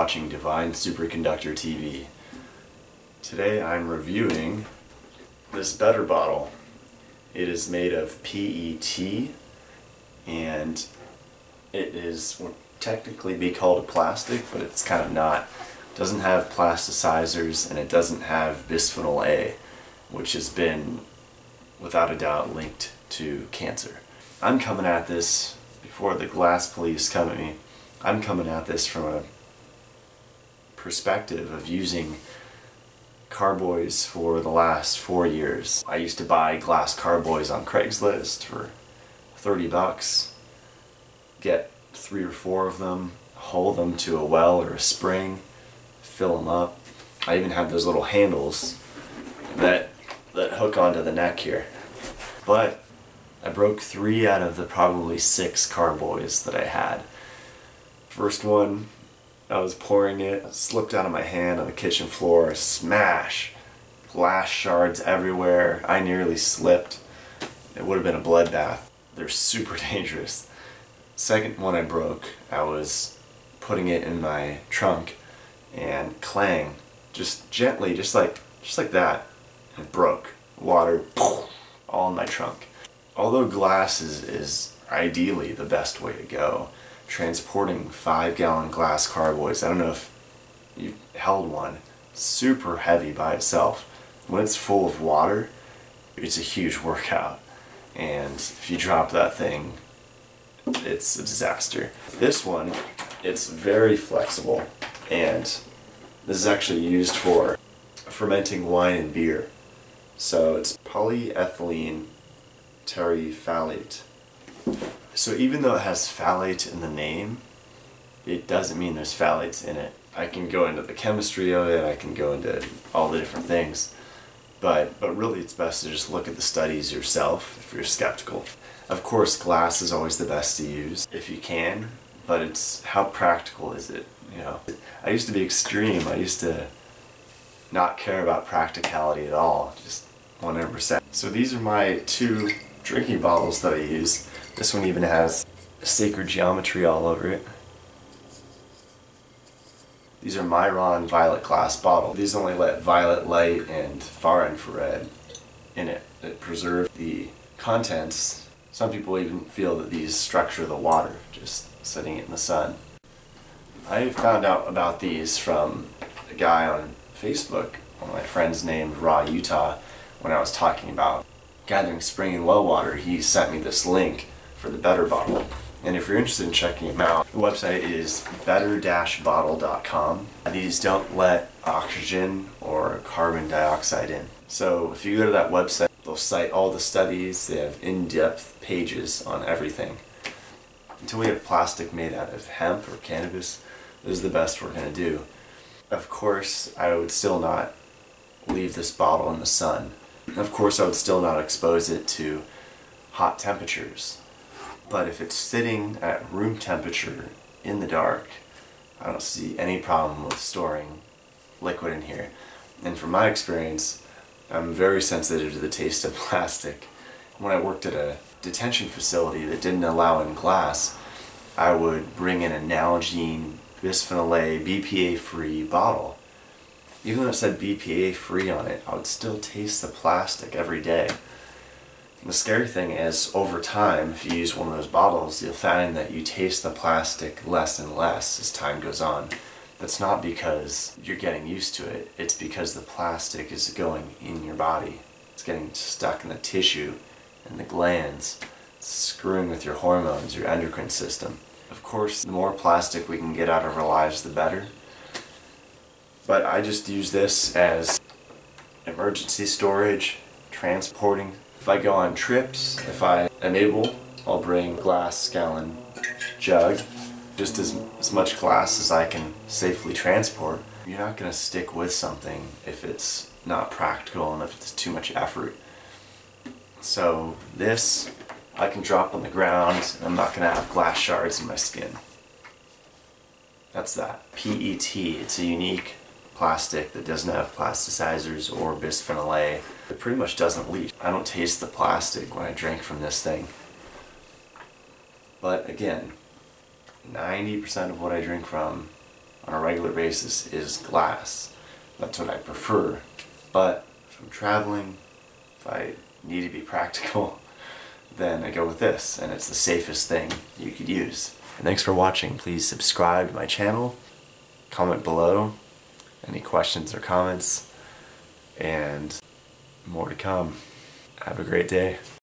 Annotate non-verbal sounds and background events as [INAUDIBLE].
watching Divine Superconductor TV. Today I'm reviewing this BetterBottle. It is made of PET and it is would technically be called a plastic, but it's kind of not. It doesn't have plasticizers and it doesn't have bisphenol A, which has been without a doubt linked to cancer. I'm coming at this before the glass police come at me. I'm coming at this from a perspective of using carboys for the last four years. I used to buy glass carboys on Craigslist for 30 bucks, get three or four of them, hold them to a well or a spring, fill them up. I even have those little handles that that hook onto the neck here. But I broke three out of the probably six carboys that I had. First one, I was pouring it, slipped out of my hand on the kitchen floor, smash, glass shards everywhere. I nearly slipped. It would have been a bloodbath. They're super [LAUGHS] dangerous. Second one I broke, I was putting it in my trunk and clang, just gently, just like just like that, it broke. Water all in my trunk. Although glass is, is ideally the best way to go, transporting five gallon glass carboys, I don't know if you held one, super heavy by itself. When it's full of water, it's a huge [LAUGHS] workout. And if you drop that thing, it's a disaster. This one, it's very flexible and this is actually used for fermenting wine and beer. So it's polyethylene terephthalate. So even though it has phthalate in the name, it doesn't mean there's phthalates in it. I can go into the chemistry of it, I can go into all the different things, but, but really it's best to just look at the studies yourself if you're skeptical. Of course glass is always the best to use if you can, but it's how practical is it, you know. I used to be extreme, I used to not care about practicality at all, just 100%. So these are my two drinking bottles that I use. This one even has sacred geometry all over it. These are Miron violet glass bottle. These only let violet light and far infrared in it. It preserves the contents. Some people even feel that these structure the water, just setting it in the sun. I found out about these from a guy on Facebook, one of my friends named Raw Utah, when I was talking about gathering spring and well water, he sent me this link for the BetterBottle. And if you're interested in checking them out, the website is better-bottle.com. These don't let oxygen or carbon dioxide in. So if you go to that website, they'll cite all the studies, they have in-depth pages on everything. Until we have plastic made out of hemp or cannabis, this is the best we're going to do. Of course, I would still not leave this bottle in the sun. Of course, I would still not expose it to hot temperatures. But if it's sitting at room temperature in the dark, I don't see any problem with storing liquid in here. And from my experience, I'm very sensitive to the taste of [LAUGHS] plastic. When I worked at a detention facility that didn't allow in glass, I would bring in a Nalgene bisphenol A BPA free bottle. Even though it said BPA free on it, I would still taste the plastic every day. The scary thing is, over time, if you use one of those bottles, you'll find that you taste the plastic less and less as time goes on. That's not because you're getting used to it, it's because the plastic is going in your body. It's getting stuck in the tissue and the glands, screwing with your hormones, your endocrine system. Of course, the more plastic we can get out of our lives, the better. But I just use this as emergency storage, transporting if I go on trips, if I am able, I'll bring glass gallon jug, just as, as much glass as I can safely transport. You're not to stick with something if it's not practical and if it's too much effort. So this, I can drop on the ground I'm not to have glass shards in my skin. That's that. PET, it's a unique plastic that doesn't have plasticizers or bisphenol A. It pretty much doesn't leach. I don't taste the plastic when I drink from this thing. But again, 90% of what I drink from on a regular basis is glass. That's what I prefer. But if I'm traveling, if I need to be [LAUGHS] practical, then I go with this, and it's the safest thing you could use. And thanks for watching. Please subscribe to my channel, comment below, any questions or comments, and more to come. Have a great day.